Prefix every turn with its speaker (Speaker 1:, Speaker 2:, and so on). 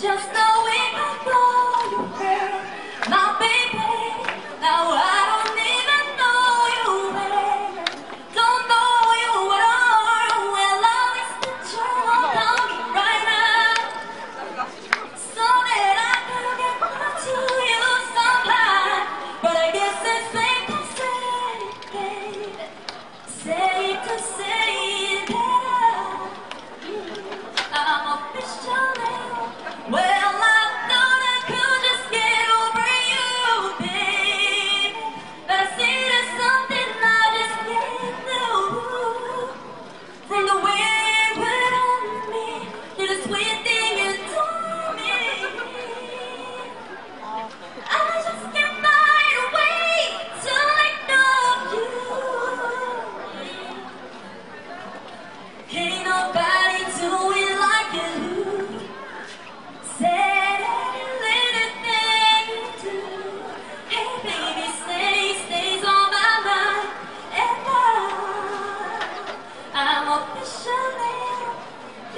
Speaker 1: Just knowing I know you well, my baby. Now I don't even know you well, don't know you at all. Well, I wish that you were coming right now, so that I could get back to you somehow. But I guess it's safe to say, babe, safe to say